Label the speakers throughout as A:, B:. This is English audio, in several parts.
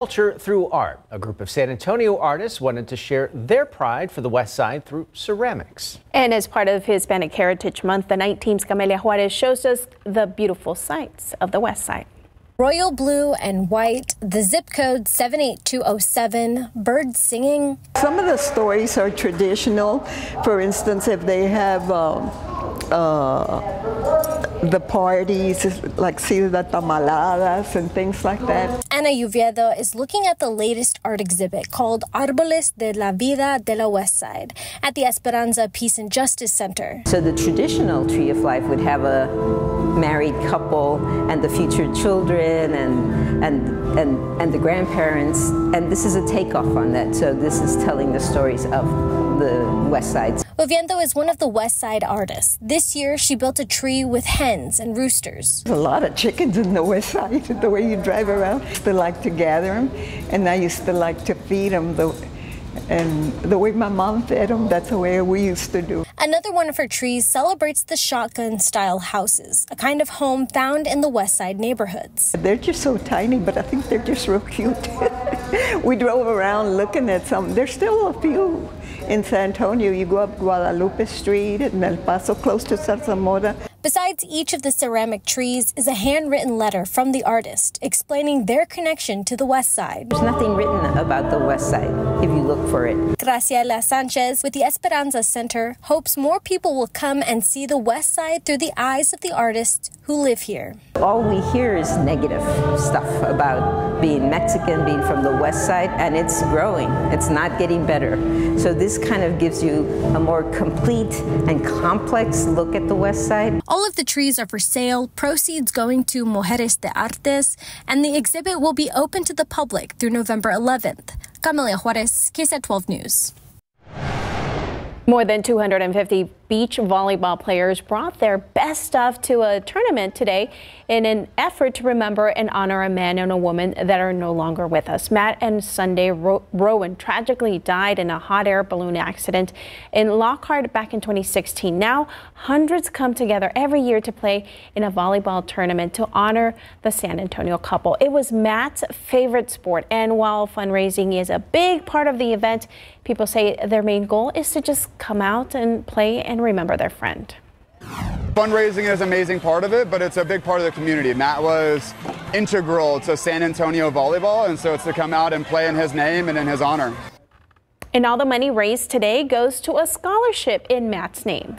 A: Culture through art. A group of San Antonio artists wanted to share their pride for the West Side through ceramics.
B: And as part of Hispanic Heritage Month, the night team's Camelia Juarez shows us the beautiful sights of the West Side.
C: Royal blue and white, the zip code 78207, birds singing.
D: Some of the stories are traditional. For instance, if they have uh, uh, the parties, like Silva Tamaladas and things like that.
C: Ana Uviedo is looking at the latest art exhibit called Árboles de la Vida de la West Side at the Esperanza Peace and Justice Center.
E: So the traditional Tree of Life would have a married couple and the future children and, and, and, and the grandparents. And this is a takeoff on that. So this is telling the stories of the West Side.
C: Uviedo is one of the West Side artists. This year, she built a tree with hens and roosters.
D: There's a lot of chickens in the West Side. The way you drive around, they like to gather them, and I used to like to feed them. The, and the way my mom fed them, that's the way we used to do.
C: Another one of her trees celebrates the shotgun style houses, a kind of home found in the West Side neighborhoods.
D: They're just so tiny, but I think they're just real cute. we drove around looking at some. There's still a few in San Antonio. You go up Guadalupe Street and El Paso, close to Zarzamora.
C: Besides each of the ceramic trees is a handwritten letter from the artist explaining their connection to the West Side.
E: There's nothing written about the West Side if you look for it.
C: Graciela Sanchez with the Esperanza Center hopes more people will come and see the West Side through the eyes of the artists who live here.
E: All we hear is negative stuff about being Mexican, being from the West Side, and it's growing. It's not getting better. So this kind of gives you a more complete and complex look at the West Side.
C: All of the trees are for sale, proceeds going to Mujeres de Artes, and the exhibit will be open to the public through November 11th. Camelia Juarez, KSAT 12 News.
B: More than 250 beach volleyball players brought their best stuff to a tournament today in an effort to remember and honor a man and a woman that are no longer with us. Matt and Sunday Rowan tragically died in a hot air balloon accident in Lockhart back in 2016. Now, hundreds come together every year to play in a volleyball tournament to honor the San Antonio couple. It was Matt's favorite sport, and while fundraising is a big part of the event, people say their main goal is to just come out and play and remember their friend.
F: Fundraising is an amazing part of it, but it's a big part of the community. Matt was integral to San Antonio volleyball, and so it's to come out and play in his name and in his honor.
B: And all the money raised today goes to a scholarship in Matt's name.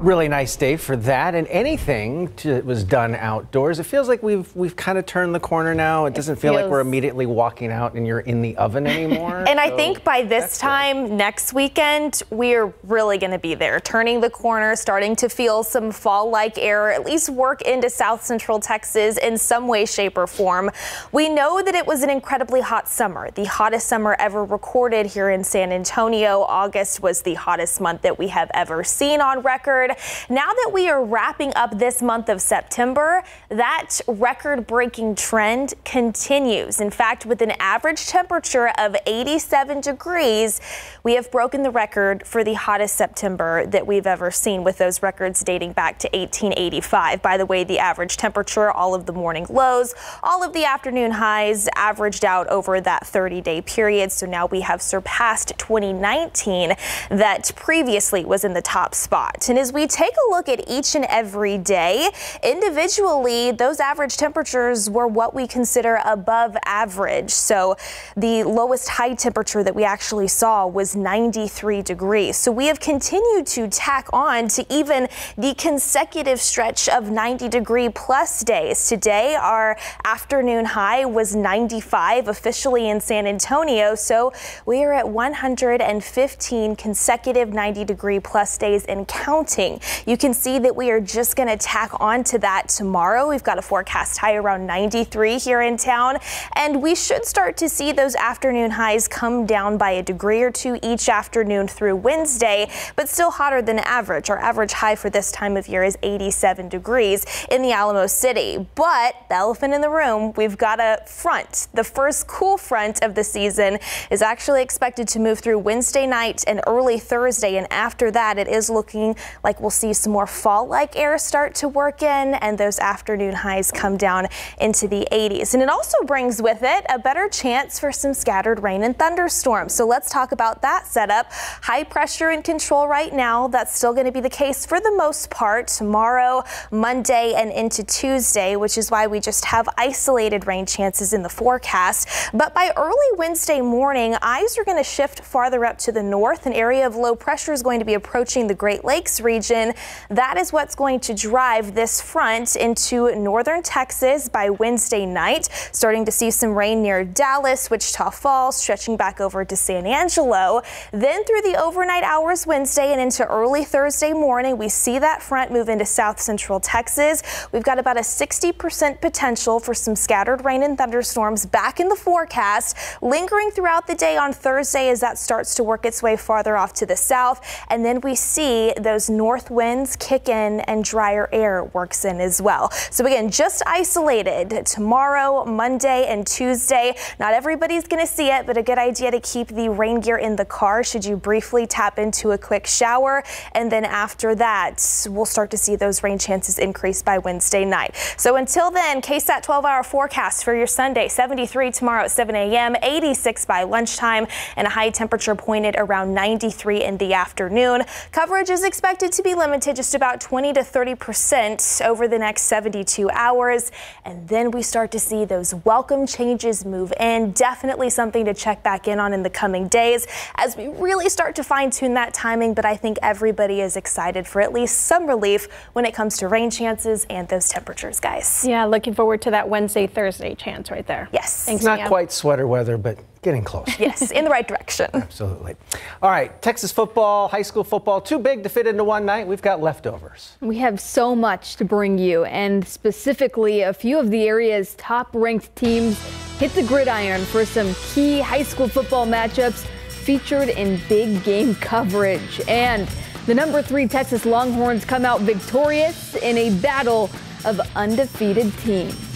A: Really nice day for that, and anything that was done outdoors. It feels like we've we've kind of turned the corner now. It doesn't it feel like we're immediately walking out and you're in the oven anymore.
G: and so I think by this time good. next weekend, we're really going to be there, turning the corner, starting to feel some fall-like air, at least work into South Central Texas in some way, shape, or form. We know that it was an incredibly hot summer, the hottest summer ever recorded here in San Antonio. August was the hottest month that we have ever seen on record. Now that we are wrapping up this month of September, that record breaking trend continues. In fact, with an average temperature of 87 degrees, we have broken the record for the hottest September that we've ever seen with those records dating back to 1885. By the way, the average temperature, all of the morning lows, all of the afternoon highs averaged out over that 30 day period. So now we have surpassed 2019 that previously was in the top spot. And as we we take a look at each and every day, individually, those average temperatures were what we consider above average. So the lowest high temperature that we actually saw was 93 degrees. So we have continued to tack on to even the consecutive stretch of 90 degree plus days. Today, our afternoon high was 95 officially in San Antonio. So we are at 115 consecutive 90 degree plus days and counting. You can see that we are just going to tack on to that tomorrow. We've got a forecast high around 93 here in town, and we should start to see those afternoon highs come down by a degree or two each afternoon through Wednesday, but still hotter than average. Our average high for this time of year is 87 degrees in the Alamo City. But the elephant in the room, we've got a front. The first cool front of the season is actually expected to move through Wednesday night and early Thursday, and after that, it is looking like like we'll see some more fall-like air start to work in and those afternoon highs come down into the 80s. And it also brings with it a better chance for some scattered rain and thunderstorms. So let's talk about that setup. High pressure in control right now. That's still going to be the case for the most part tomorrow, Monday, and into Tuesday, which is why we just have isolated rain chances in the forecast. But by early Wednesday morning, eyes are going to shift farther up to the north. An area of low pressure is going to be approaching the Great Lakes region. That is what's going to drive this front into northern Texas by Wednesday night. Starting to see some rain near Dallas, Wichita Falls, stretching back over to San Angelo. Then through the overnight hours Wednesday and into early Thursday morning, we see that front move into south central Texas. We've got about a 60% potential for some scattered rain and thunderstorms back in the forecast, lingering throughout the day on Thursday as that starts to work its way farther off to the south. And then we see those north winds kick in and drier air works in as well. So again, just isolated tomorrow, Monday, and Tuesday. Not everybody's going to see it, but a good idea to keep the rain gear in the car should you briefly tap into a quick shower. And then after that, we'll start to see those rain chances increase by Wednesday night. So until then, KSAT 12 hour forecast for your Sunday 73 tomorrow at 7 a.m., 86 by lunchtime, and a high temperature pointed around 93 in the afternoon. Coverage is expected to be limited just about 20 to 30 percent over the next 72 hours. And then we start to see those welcome changes move in. Definitely something to check back in on in the coming days as we really start to fine tune that timing. But I think everybody is excited for at least some relief when it comes to rain chances and those temperatures, guys.
B: Yeah, looking forward to that Wednesday, Thursday chance right there.
G: Yes.
A: Thanks, Not quite sweater weather, but getting close.
G: Yes, in the right direction.
A: Absolutely. All right, Texas football, high school football, too big to fit into one night. We've got leftovers.
H: We have so much to bring you, and specifically, a few of the area's top ranked teams hit the gridiron for some key high school football matchups featured in big game coverage. And the number three Texas Longhorns come out victorious in a battle of undefeated teams.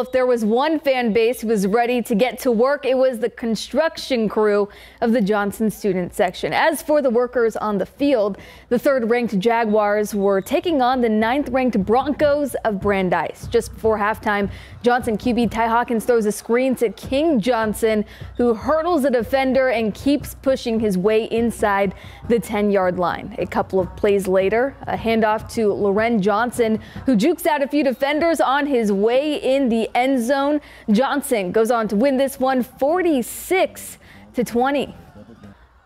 H: If there was one fan base who was ready to get to work, it was the construction crew of the Johnson student section. As for the workers on the field, the third ranked Jaguars were taking on the ninth ranked Broncos of Brandeis. Just before halftime, Johnson QB Ty Hawkins throws a screen to King Johnson, who hurdles a defender and keeps pushing his way inside the 10 yard line. A couple of plays later, a handoff to Loren Johnson, who jukes out a few defenders on his way in the end zone. Johnson goes on to win this one 46 to 20.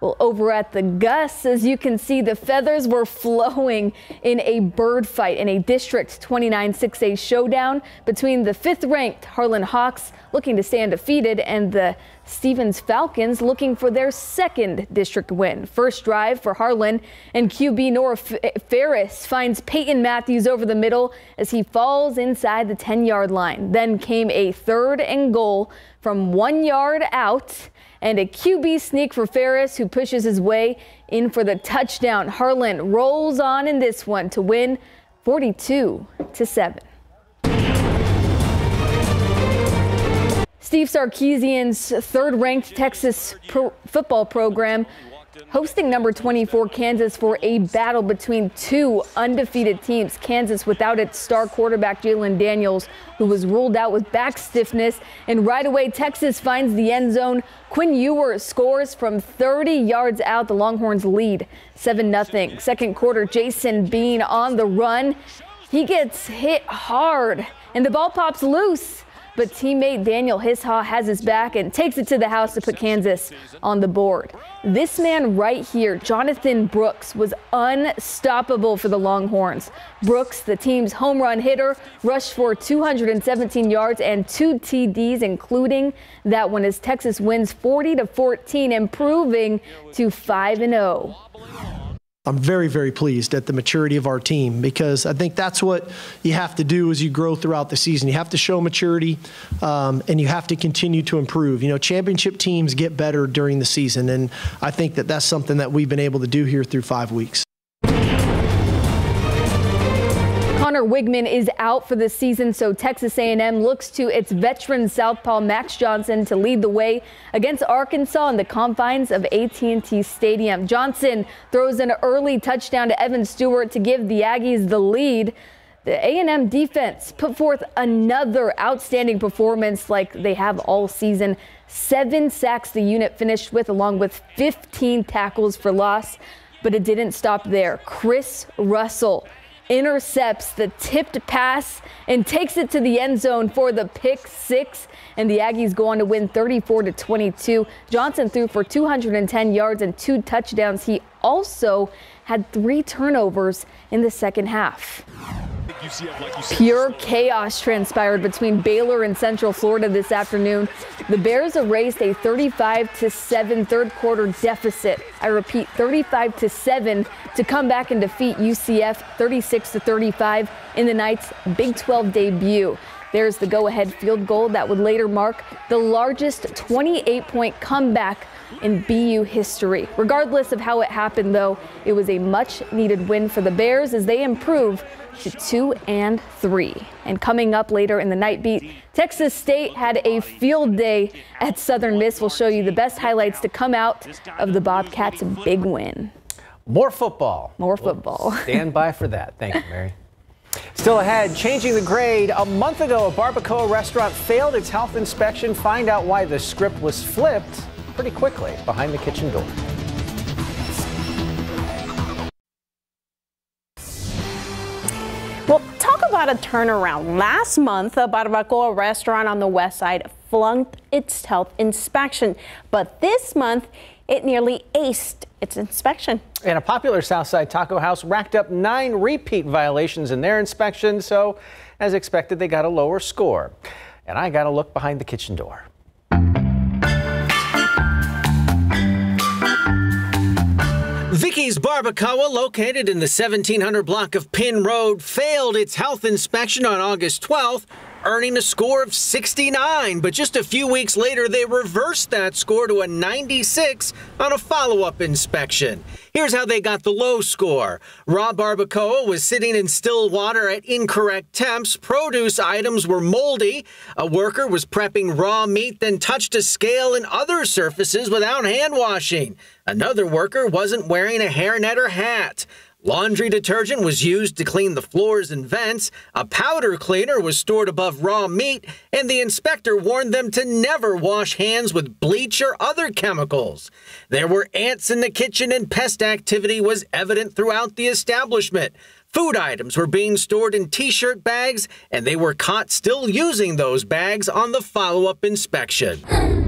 H: Well, over at the Gus, as you can see, the feathers were flowing in a bird fight in a District 29 6A showdown between the fifth ranked Harlan Hawks looking to stay undefeated and the Stevens Falcons looking for their second district win. First drive for Harlan and QB Nora Ferris finds Peyton Matthews over the middle as he falls inside the 10 yard line. Then came a third and goal from one yard out and a QB sneak for Ferris, who pushes his way in for the touchdown. Harlan rolls on in this one to win 42 to 7. Steve Sarkisian's third ranked Texas pro football program hosting number 24 Kansas for a battle between two undefeated teams. Kansas without its star quarterback Jalon Daniels, who was ruled out with back stiffness. And right away, Texas finds the end zone. Quinn Ewers scores from 30 yards out. The Longhorns lead 7 0. Second quarter, Jason Bean on the run. He gets hit hard, and the ball pops loose but teammate Daniel Hishaw has his back and takes it to the house to put Kansas on the board. This man right here, Jonathan Brooks, was unstoppable for the Longhorns. Brooks, the team's home run hitter, rushed for 217 yards and two TDs, including that one as Texas wins 40 to 14, improving to 5 and 0.
I: I'm very, very pleased at the maturity of our team because I think that's what you have to do as you grow throughout the season. You have to show maturity um, and you have to continue to improve. You know, championship teams get better during the season, and I think that that's something that we've been able to do here through five weeks.
H: Weigman is out for the season, so Texas A&M looks to its veteran southpaw Max Johnson to lead the way against Arkansas in the confines of AT&T Stadium. Johnson throws an early touchdown to Evan Stewart to give the Aggies the lead. The A&M defense put forth another outstanding performance like they have all season. Seven sacks the unit finished with, along with 15 tackles for loss. But it didn't stop there. Chris Russell intercepts the tipped pass and takes it to the end zone for the pick six. And the Aggies go on to win 34 to 22. Johnson threw for 210 yards and two touchdowns. He also had three turnovers in the second half. Pure chaos transpired between Baylor and Central Florida this afternoon. The Bears erased a 35 to 7 third quarter deficit. I repeat, 35 to 7 to come back and defeat UCF 36 to 35 in the Knights' Big 12 debut. There's the go-ahead field goal that would later mark the largest 28-point comeback in BU history. Regardless of how it happened, though, it was a much-needed win for the Bears as they improve to two and three. And coming up later in the night beat, Texas State had a field day at Southern Miss. We'll show you the best highlights to come out of the Bobcats' big win.
A: More football.
H: More football.
A: We'll stand by for that. Thank you, Mary. Still ahead, changing the grade. A month ago, a Barbacoa restaurant failed its health inspection. Find out why the script was flipped pretty quickly behind the kitchen door.
B: About a turnaround. Last month, a Barbacoa restaurant on the west side flunked its health inspection. But this month, it nearly aced its inspection.
A: And a popular Southside taco house racked up nine repeat violations in their inspection. So, as expected, they got a lower score. And I got a look behind the kitchen door. Barbacoa, located in the 1700 block of Pinn Road, failed its health inspection on August 12th, earning a score of 69. But just a few weeks later, they reversed that score to a 96 on a follow up inspection. Here's how they got the low score. Raw barbacoa was sitting in still water at incorrect temps. Produce items were moldy. A worker was prepping raw meat, then touched a scale and other surfaces without hand washing. Another worker wasn't wearing a hairnet or hat. Laundry detergent was used to clean the floors and vents, a powder cleaner was stored above raw meat, and the inspector warned them to never wash hands with bleach or other chemicals. There were ants in the kitchen and pest activity was evident throughout the establishment. Food items were being stored in t shirt bags, and they were caught still using those bags on the follow up inspection.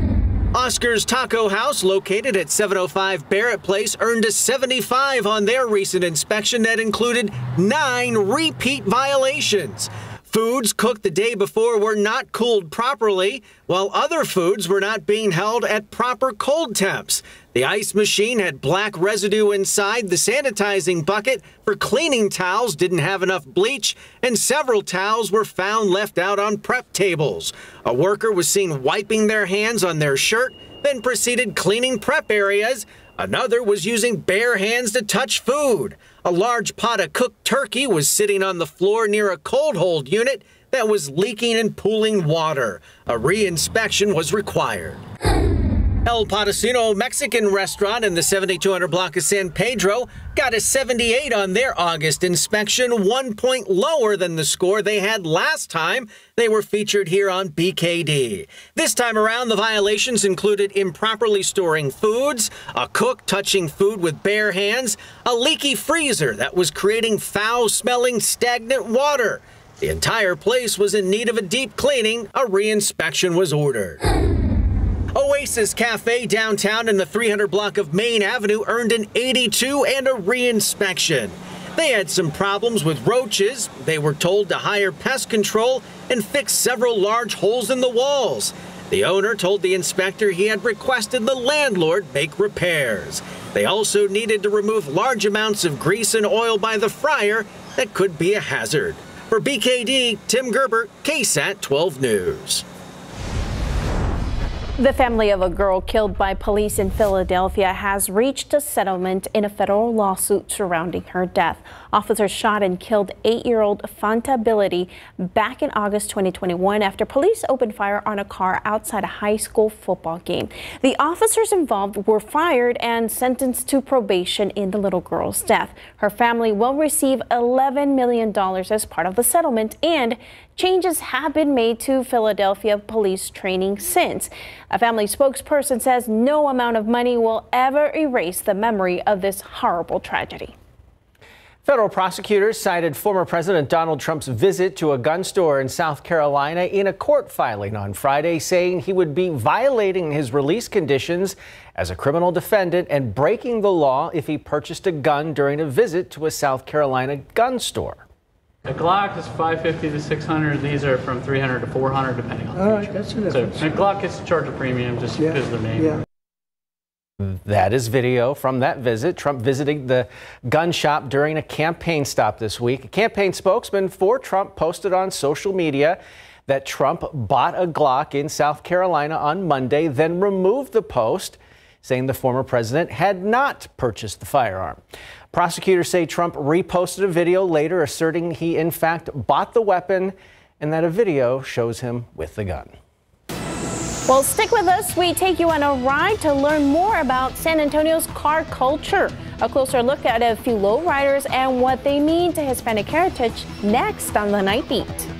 A: Oscar's Taco House, located at 705 Barrett Place, earned a 75 on their recent inspection that included nine repeat violations. Foods cooked the day before were not cooled properly, while other foods were not being held at proper cold temps. The ice machine had black residue inside. The sanitizing bucket for cleaning towels didn't have enough bleach, and several towels were found left out on prep tables. A worker was seen wiping their hands on their shirt, then proceeded cleaning prep areas. Another was using bare hands to touch food. A large pot of cooked turkey was sitting on the floor near a cold hold unit that was leaking and pooling water. A reinspection was required. El Potosino Mexican restaurant in the 7200 block of San Pedro got a 78 on their August inspection, one point lower than the score they had last time they were featured here on BKD. This time around, the violations included improperly storing foods, a cook touching food with bare hands, a leaky freezer that was creating foul smelling stagnant water. The entire place was in need of a deep cleaning. A reinspection was ordered. Oasis Cafe downtown in the 300 block of Main Avenue earned an 82 and a reinspection. They had some problems with roaches. They were told to hire pest control and fix several large holes in the walls. The owner told the inspector he had requested the landlord make repairs.
J: They also needed to remove large amounts of grease and oil by the fryer that could be a hazard. For BKD, Tim Gerber, KSAT 12 News.
B: The family of a girl killed by police in Philadelphia has reached a settlement in a federal lawsuit surrounding her death. Officers shot and killed eight-year-old Fanta Bility back in August 2021 after police opened fire on a car outside a high school football game. The officers involved were fired and sentenced to probation in the little girl's death. Her family will receive $11 million as part of the settlement and Changes have been made to Philadelphia police training since. A family spokesperson says no amount of money will ever erase the memory of this horrible tragedy.
A: Federal prosecutors cited former President Donald Trump's visit to a gun store in South Carolina in a court filing on Friday, saying he would be violating his release conditions as a criminal defendant and breaking the law if he purchased a gun during a visit to a South Carolina gun store.
K: A Glock is 550 to 600. These are from 300 to 400, depending on the
L: All right, that's the
K: So
L: difference.
K: a Glock gets to charge a premium just
L: Yeah,
K: because of their name.
L: yeah.
A: That is video from that visit. Trump visiting the gun shop during a campaign stop this week. A campaign spokesman for Trump posted on social media that Trump bought a Glock in South Carolina on Monday, then removed the post, saying the former president had not purchased the firearm. Prosecutors say Trump reposted a video later asserting he, in fact, bought the weapon and that a video shows him with the gun.
B: Well, stick with us. We take you on a ride to learn more about San Antonio's car culture. A closer look at a few lowriders and what they mean to Hispanic heritage next on the Night Beat.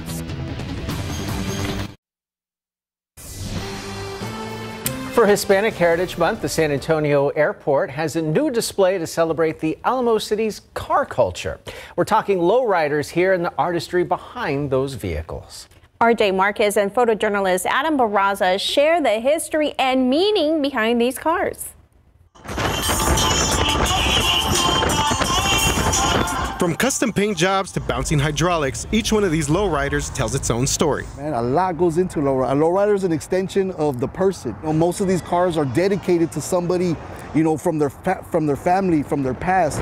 A: For Hispanic Heritage Month, the San Antonio Airport has a new display to celebrate the Alamo City's car culture. We're talking lowriders here and the artistry behind those vehicles.
B: RJ Marquez and photojournalist Adam Barraza share the history and meaning behind these cars.
M: From custom paint jobs to bouncing hydraulics, each one of these lowriders tells its own story.
N: Man, a lot goes into lowrider. A lowrider is an extension of the person. You know, most of these cars are dedicated to somebody, you know, from their from their family, from their past.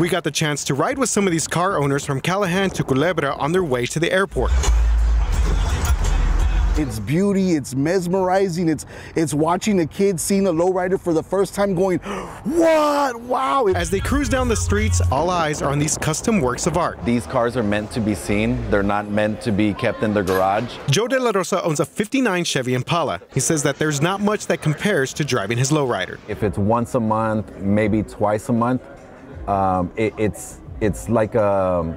M: We got the chance to ride with some of these car owners from Callahan to Culebra on their way to the airport.
N: It's beauty, it's mesmerizing, it's it's watching a kid seeing a lowrider for the first time going, what? Wow.
M: As they cruise down the streets, all eyes are on these custom works of art.
O: These cars are meant to be seen. They're not meant to be kept in their garage.
M: Joe De La Rosa owns a 59 Chevy Impala. He says that there's not much that compares to driving his lowrider.
O: If it's once a month, maybe twice a month, um, it, it's it's like a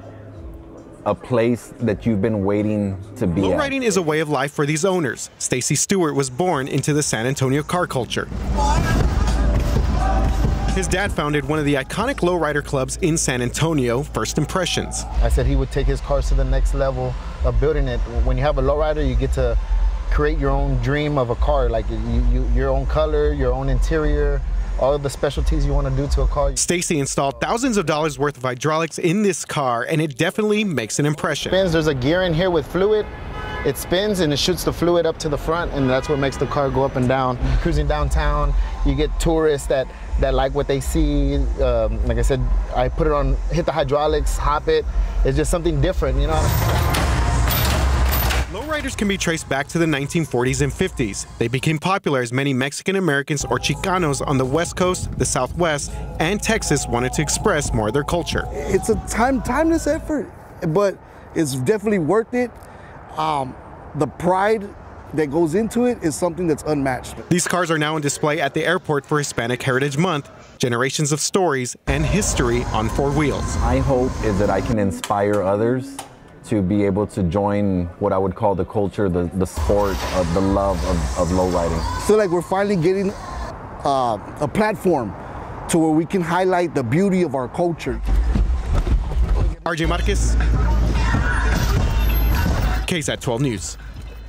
O: a place that you've been waiting to be
M: Lowriding is a way of life for these owners. Stacy Stewart was born into the San Antonio car culture. His dad founded one of the iconic lowrider clubs in San Antonio, First Impressions.
P: I said he would take his cars to the next level of building it. When you have a lowrider, you get to create your own dream of a car, like you, you, your own color, your own interior, all the specialties you want to do to a car.
M: Stacy installed thousands of dollars worth of hydraulics in this car, and it definitely makes an impression.
P: Spins, there's a gear in here with fluid. It spins and it shoots the fluid up to the front, and that's what makes the car go up and down. Cruising downtown, you get tourists that that like what they see. Um, like I said, I put it on, hit the hydraulics, hop it. It's just something different, you know.
M: Lowriders can be traced back to the 1940s and 50s. They became popular as many Mexican Americans or Chicanos on the West Coast, the Southwest, and Texas wanted to express more of their culture.
N: It's a time timeless effort, but it's definitely worth it. Um, the pride that goes into it is something that's unmatched.
M: These cars are now on display at the airport for Hispanic Heritage Month. Generations of stories and history on four wheels.
O: My hope is that I can inspire others to be able to join what I would call the culture, the, the sport of the love of, of lowriding.
N: I feel like we're finally getting uh, a platform to where we can highlight the beauty of our culture.
M: RJ Marquez, KSAT 12 News.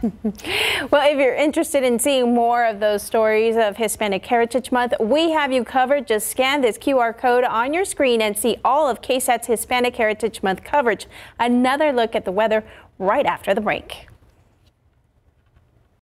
B: Well, if you're interested in seeing more of those stories of Hispanic Heritage Month, we have you covered. Just scan this QR code on your screen and see all of KSAT's Hispanic Heritage Month coverage. Another look at the weather right after the break.